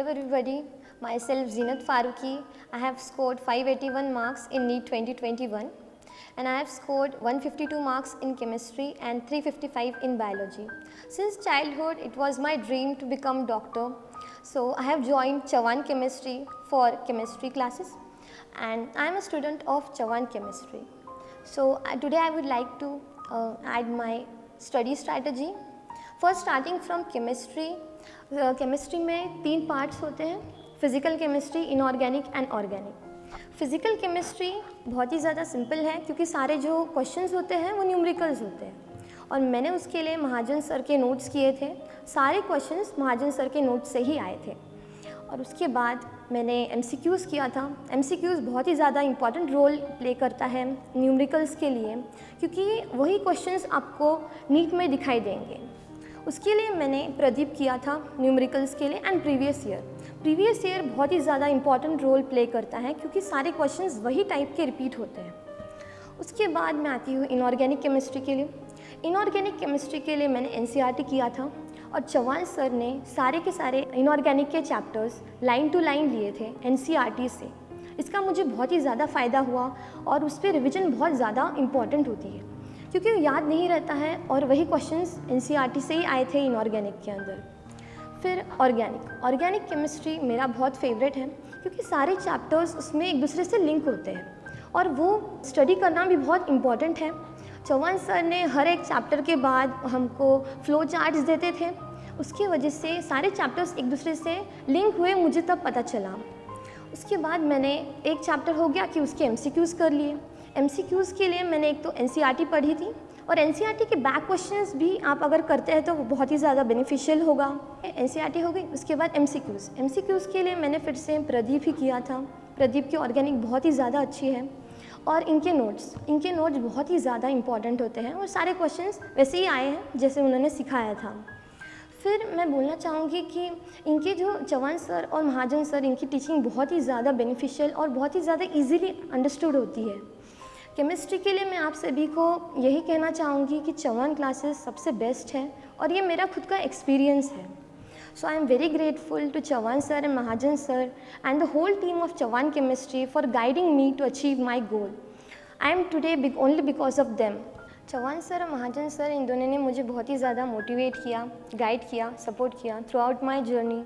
everybody. Myself Zinat Faruqi. I have scored 581 marks in NEET 2021 and I have scored 152 marks in chemistry and 355 in biology. Since childhood it was my dream to become doctor. So I have joined Chavan Chemistry for chemistry classes and I am a student of Chavan Chemistry. So uh, today I would like to uh, add my study strategy. First starting from chemistry chemistry में तीन parts होते हैं physical chemistry inorganic and organic physical chemistry बहुत ही ज़्यादा simple है, क्योंकि सारे जो क्वेश्चंस होते हैं, वो न्यूमरिकल्स होते हैं। और मैंने उसके लिए महाजन सर के नोट्स किए थे, सारे क्वेश्चंस महाजन सर के नोट्स से ही आए थे। और उसके बाद मैंने एम किया था। एम बहुत ही ज़्यादा इंपॉर्टेंट रोल प्ले करता है न्यूमरिकल्स के लिए, क्योंकि वही क्वेश्चंस आपको नीट में दिखाई देंगे। उसके लिए मैंने प्रदीप किया था न्यूमरिकल्स के लिए and previous year previous year बहुत ही ज़्यादा इंपॉर्टेंट रोल प्ले करता है क्योंकि सारे क्वेश्चन वही टाइप के रिपीट होते हैं। उसके बाद मैं आती हूँ इनऑर्गेनिक केमिस्ट्री के लिए। इनऑर्गेनिक केमिस्ट्री के लिए मैंने एन e किया था और चौहान सर ने सारे के सारे इनऑर्गेनिक के चैप्टर्स लाइन टू लाइन लिए थे एन e से। इसका मुझे बहुत ही ज़्यादा फ़ायदा हुआ और उस पर रिविज़न बहुत ज़्यादा इंपॉर्टेंट होती है। क्योंकि वो याद नहीं रहता है और वही क्वेश्चंस एन e से ही आए थे इनऑर्गेनिक के अंदर। फिर ऑर्गेनिक ऑर्गेनिक केमिस्ट्री मेरा बहुत फेवरेट है क्योंकि सारे चैप्टर्स उसमें एक दूसरे से लिंक होते हैं। और वो स्टडी करना भी बहुत इंपॉर्टेंट है। चौहान सर ने हर एक चैप्टर के बाद हमको फ्लो चार्ट्स देते थे। उसकी वजह से सारे चैप्टर्स एक दूसरे से लिंक हुए, मुझे तब पता चला। उसके बाद मैंने एक चैप्टर हो गया कि उसके एम कर लिए। एम के लिए मैंने एक तो एन e पढ़ी थी और एन e के बैक क्वेश्चंस भी आप अगर करते हैं तो बहुत ही ज़्यादा बेनिफिशियल होगा। एन e हो गई, उसके बाद एम एम के लिए मैंने फिर से प्रदीप ही किया था। प्रदीप की ऑर्गेनिक बहुत ही ज़्यादा अच्छी है और इनके नोट्स इनके नोट्स बहुत ही ज़्यादा इंपॉर्टेंट होते हैं और सारे क्वेश्चंस वैसे ही आए हैं, जैसे उन्होंने सिखाया था। फिर मैं बोलना चाहूँगी कि इनके जो चौहान सर और महाजन सर, इनकी टीचिंग बहुत ही ज़्यादा बेनिफिशियल और बहुत ही ज़्यादा ईजीली अंडरस्टूड होती है। केमिस्ट्री के लिए मैं आप सभी को यही कहना चाहूँगी कि चवन क्लासेस सबसे बेस्ट है और ये मेरा खुद का एक्सपीरियंस है। So I am very grateful to Chauhan sir and Mahajan sir and the whole team of Chavan chemistry for guiding me to achieve my goal I am today only because of them Chauhan sir और Mahajan sir इन दोनों ने मुझे बहुत ही ज़्यादा motivate किया guide किया support किया थ्रू आउट माई जर्नी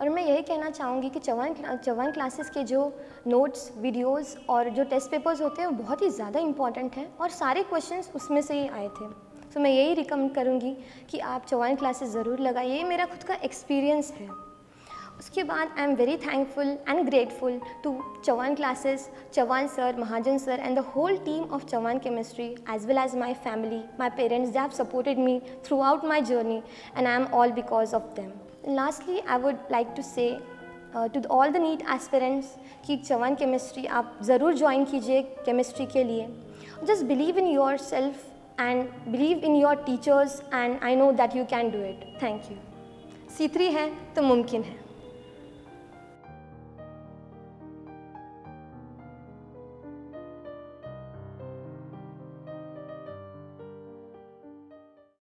और मैं यही कहना चाहूँगी कि चौहान चौहान क्लासेस के जो नोट्स वीडियोस और जो टेस्ट पेपर्स होते हैं वो बहुत ही ज़्यादा इंपॉर्टेंट हैं और सारे क्वेश्चंस उसमें से ही आए थे। सो so, मैं यही रिकमेंड करूँगी कि आप चौहान क्लासेस ज़रूर लगाइए। ये मेरा खुद का एक्सपीरियंस है। उसके बाद I am very thankful and grateful to Chauhan classes Chauhan sir Mahajan sir and the whole team of Chauhan chemistry as well as my family my parents they have supported me throughout my journey and I am all because of them lastly I would like to say to all the NEET aspirants कि Chauhan chemistry आप ज़रूर join कीजिए chemistry के लिए just believe in yourself and believe in your teachers and I know that you can do it. Thank you. C3 है तो मुमकिन है